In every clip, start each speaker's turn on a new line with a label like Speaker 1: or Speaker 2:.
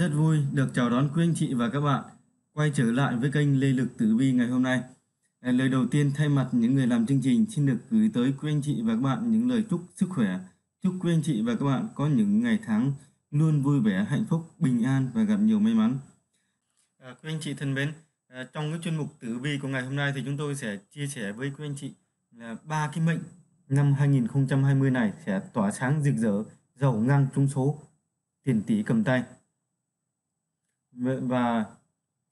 Speaker 1: Rất vui được chào đón quý anh chị và các bạn quay trở lại với kênh Lê Lực Tử Vi ngày hôm nay. À, lời đầu tiên thay mặt những người làm chương trình xin được gửi tới quý anh chị và các bạn những lời chúc sức khỏe. Chúc quý anh chị và các bạn có những ngày tháng luôn vui vẻ, hạnh phúc, bình an và gặp nhiều may mắn. À, quý anh chị thân mến, à, trong cái chuyên mục Tử Vi của ngày hôm nay thì chúng tôi sẽ chia sẻ với quý anh chị là ba cái mệnh năm 2020 này sẽ tỏa sáng rực rỡ, giàu ngang trúng số, tiền tỷ cầm tay Vâng, và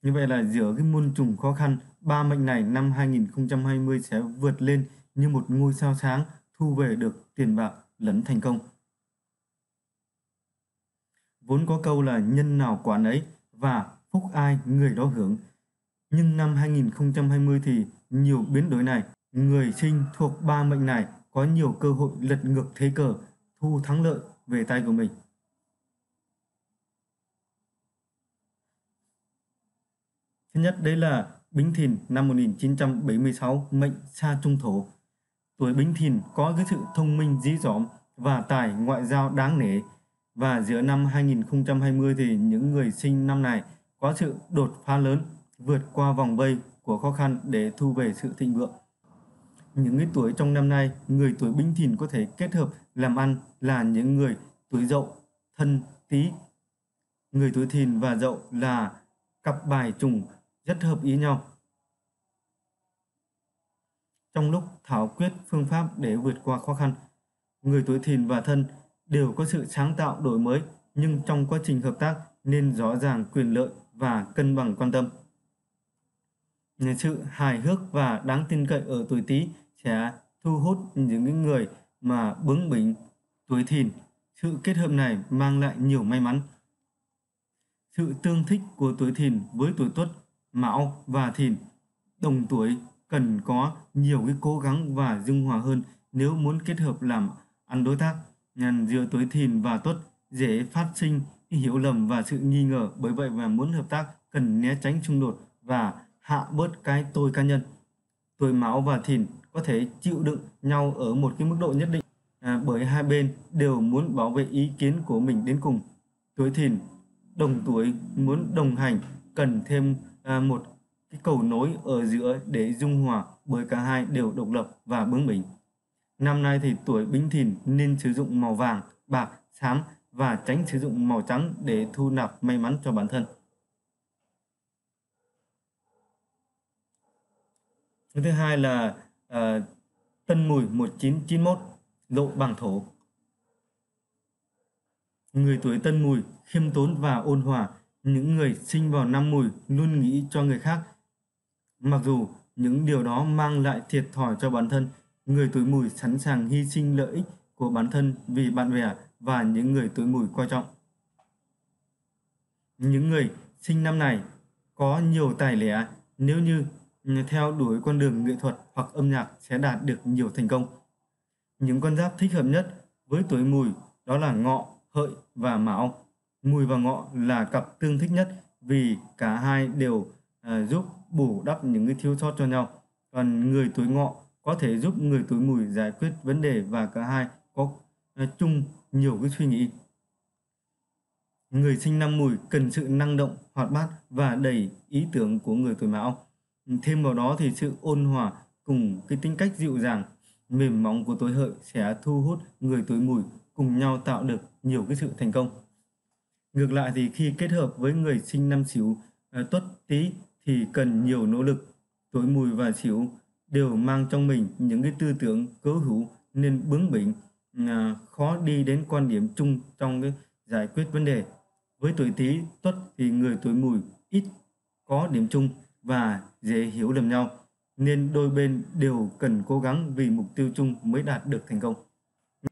Speaker 1: như vậy là giữa cái muôn trùng khó khăn, ba mệnh này năm 2020 sẽ vượt lên như một ngôi sao sáng thu về được tiền bạc lẫn thành công. Vốn có câu là nhân nào quả ấy và phúc ai người đó hưởng. Nhưng năm 2020 thì nhiều biến đổi này, người sinh thuộc ba mệnh này có nhiều cơ hội lật ngược thế cờ, thu thắng lợi về tay của mình. Thứ nhất đấy là Bính Thìn năm 1976 mệnh sa trung thổ. Tuổi Bính Thìn có cái sự thông minh dí dỏm và tài ngoại giao đáng nể. Và giữa năm 2020 thì những người sinh năm này có sự đột phá lớn, vượt qua vòng vây của khó khăn để thu về sự thịnh vượng. Những cái tuổi trong năm nay, người tuổi Bính Thìn có thể kết hợp làm ăn là những người tuổi Dậu, Thân, Tý. Người tuổi Thìn và Dậu là cặp bài trùng rất hợp ý nhau. Trong lúc thảo quyết phương pháp để vượt qua khó khăn, người tuổi thìn và thân đều có sự sáng tạo đổi mới nhưng trong quá trình hợp tác nên rõ ràng quyền lợi và cân bằng quan tâm. Sự hài hước và đáng tin cậy ở tuổi Tý sẽ thu hút những người mà bướng bỉnh tuổi thìn. Sự kết hợp này mang lại nhiều may mắn. Sự tương thích của tuổi thìn với tuổi tuất Mão và Thìn đồng tuổi cần có nhiều cái cố gắng và dung hòa hơn nếu muốn kết hợp làm ăn đối tác. Nhàn giữa tuổi Thìn và Tuất dễ phát sinh hiểu lầm và sự nghi ngờ bởi vậy mà muốn hợp tác cần né tránh xung đột và hạ bớt cái tôi cá nhân. Tuổi Mão và Thìn có thể chịu đựng nhau ở một cái mức độ nhất định à, bởi hai bên đều muốn bảo vệ ý kiến của mình đến cùng. Tuổi Thìn đồng tuổi muốn đồng hành cần thêm một cái cầu nối ở giữa để dung hòa bởi cả hai đều độc lập và bướng bỉnh. Năm nay thì tuổi Bính Thìn nên sử dụng màu vàng, bạc, xám và tránh sử dụng màu trắng để thu nạp may mắn cho bản thân. Thứ hai là uh, Tân Mùi 1991 lộ bằng thổ. Người tuổi Tân Mùi khiêm tốn và ôn hòa những người sinh vào năm mùi luôn nghĩ cho người khác. Mặc dù những điều đó mang lại thiệt thòi cho bản thân, người tuổi mùi sẵn sàng hy sinh lợi ích của bản thân vì bạn bè và những người tuổi mùi coi trọng. Những người sinh năm này có nhiều tài lẻ nếu như theo đuổi con đường nghệ thuật hoặc âm nhạc sẽ đạt được nhiều thành công. Những con giáp thích hợp nhất với tuổi mùi đó là ngọ, hợi và mão. Mùi và ngọ là cặp tương thích nhất vì cả hai đều à, giúp bù đắp những cái thiếu sót cho nhau. Còn người tuổi ngọ có thể giúp người tuổi mùi giải quyết vấn đề và cả hai có à, chung nhiều cái suy nghĩ. Người sinh năm mùi cần sự năng động, hoạt bát và đầy ý tưởng của người tuổi mão. Thêm vào đó thì sự ôn hòa cùng cái tính cách dịu dàng, mềm mỏng của tuổi hợi sẽ thu hút người tuổi mùi cùng nhau tạo được nhiều cái sự thành công. Ngược lại thì khi kết hợp với người sinh năm Sửu, à, Tuất, Tý thì cần nhiều nỗ lực. Tuổi Mùi và Sửu đều mang trong mình những cái tư tưởng cố hữu nên bướng bỉnh, à, khó đi đến quan điểm chung trong cái giải quyết vấn đề. Với tuổi Tý, Tuất thì người tuổi Mùi ít có điểm chung và dễ hiểu lầm nhau nên đôi bên đều cần cố gắng vì mục tiêu chung mới đạt được thành công.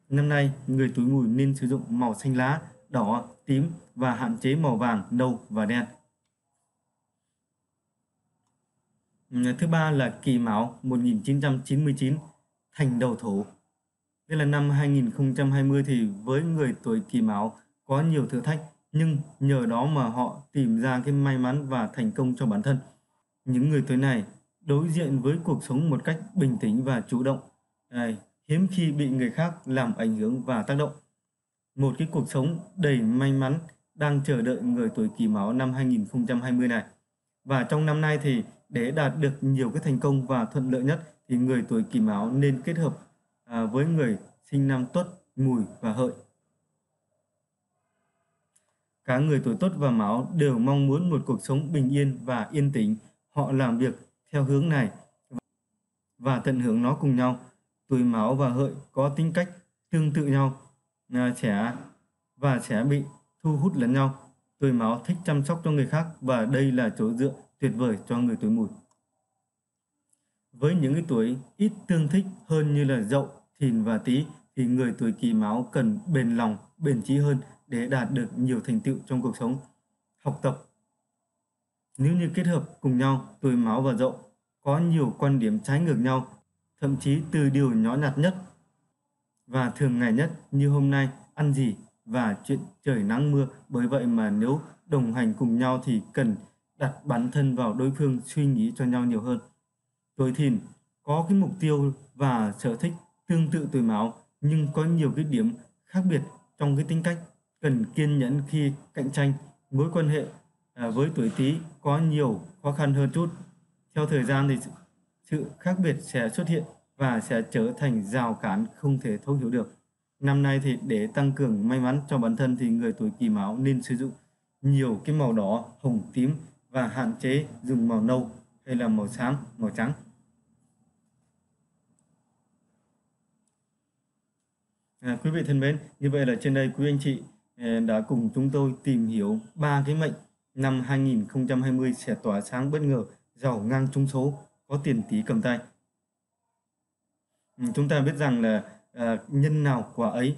Speaker 1: Năm nay, người tuổi mùi nên sử dụng màu xanh lá, đỏ, tím và hạn chế màu vàng, nâu và đen. Ừ, thứ ba là Kỳ Mão 1999 thành đầu thổ. Đây là năm 2020 thì với người tuổi Kỳ Mão có nhiều thử thách nhưng nhờ đó mà họ tìm ra cái may mắn và thành công cho bản thân. Những người tuổi này đối diện với cuộc sống một cách bình tĩnh và chủ động, hiếm khi bị người khác làm ảnh hưởng và tác động một cái cuộc sống đầy may mắn đang chờ đợi người tuổi Kỷ Mão năm 2020 này. Và trong năm nay thì để đạt được nhiều cái thành công và thuận lợi nhất thì người tuổi Kỷ Mão nên kết hợp à, với người sinh năm Tuất, Mùi và Hợi. Cả người tuổi Tuất và Mão đều mong muốn một cuộc sống bình yên và yên tĩnh. Họ làm việc theo hướng này và tận hưởng nó cùng nhau. Tuổi Mão và Hợi có tính cách tương tự nhau, trẻ và trẻ bị thu hút lẫn nhau. Tuổi máu thích chăm sóc cho người khác và đây là chỗ dựa tuyệt vời cho người tuổi Mùi. Với những cái tuổi ít tương thích hơn như là Dậu, Thìn và Tý thì người tuổi Kỷ máu cần bền lòng, bền trí hơn để đạt được nhiều thành tựu trong cuộc sống, học tập. Nếu như kết hợp cùng nhau, tuổi máu và Dậu có nhiều quan điểm trái ngược nhau, thậm chí từ điều nhỏ nhặt nhất và thường ngày nhất như hôm nay, ăn gì và chuyện trời nắng mưa. Bởi vậy mà nếu đồng hành cùng nhau thì cần đặt bản thân vào đối phương, suy nghĩ cho nhau nhiều hơn. Tuổi thìn, có cái mục tiêu và sở thích tương tự tuổi mão, nhưng có nhiều cái điểm khác biệt trong cái tính cách cần kiên nhẫn khi cạnh tranh, mối quan hệ à, với tuổi tý có nhiều khó khăn hơn chút theo thời gian thì sự khác biệt sẽ xuất hiện và sẽ trở thành rào cản không thể thấu hiểu được năm nay thì để tăng cường may mắn cho bản thân thì người tuổi kỷ mão nên sử dụng nhiều cái màu đỏ hồng tím và hạn chế dùng màu nâu hay là màu xám màu trắng À, quý vị thân mến, như vậy là trên đây quý anh chị à, đã cùng chúng tôi tìm hiểu ba cái mệnh năm 2020 sẽ tỏa sáng bất ngờ, giàu ngang trúng số, có tiền tỷ cầm tay. Ừ, chúng ta biết rằng là à, nhân nào quả ấy,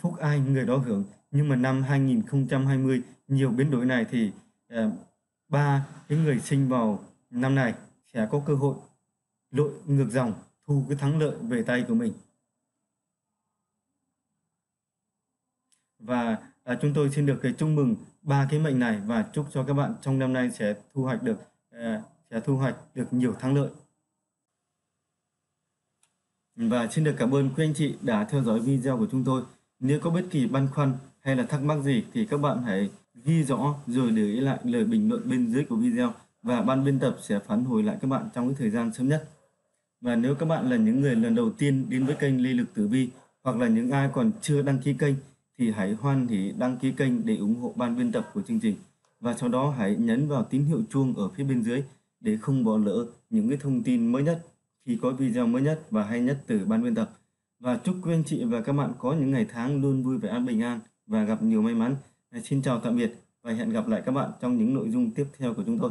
Speaker 1: phúc ai người đó hưởng. Nhưng mà năm 2020 nhiều biến đổi này thì à, ba cái người sinh vào năm này sẽ có cơ hội lội ngược dòng thu cái thắng lợi về tay của mình. và à, chúng tôi xin được cái chúc mừng ba cái mệnh này và chúc cho các bạn trong năm nay sẽ thu hoạch được à, sẽ thu hoạch được nhiều thắng lợi và xin được cảm ơn quý anh chị đã theo dõi video của chúng tôi. Nếu có bất kỳ băn khoăn hay là thắc mắc gì thì các bạn hãy ghi rõ rồi để ý lại lời bình luận bên dưới của video và ban biên tập sẽ phản hồi lại các bạn trong cái thời gian sớm nhất. Và nếu các bạn là những người lần đầu tiên đến với kênh Lê Lực Tử Vi hoặc là những ai còn chưa đăng ký kênh thì hãy hoan hỉ đăng ký kênh để ủng hộ ban biên tập của chương trình. Và sau đó hãy nhấn vào tín hiệu chuông ở phía bên dưới để không bỏ lỡ những cái thông tin mới nhất khi có video mới nhất và hay nhất từ ban biên tập và chúc quý anh chị và các bạn có những ngày tháng luôn vui vẻ an bình an và gặp nhiều may mắn. Xin chào tạm biệt và hẹn gặp lại các bạn trong những nội dung tiếp theo của chúng tôi.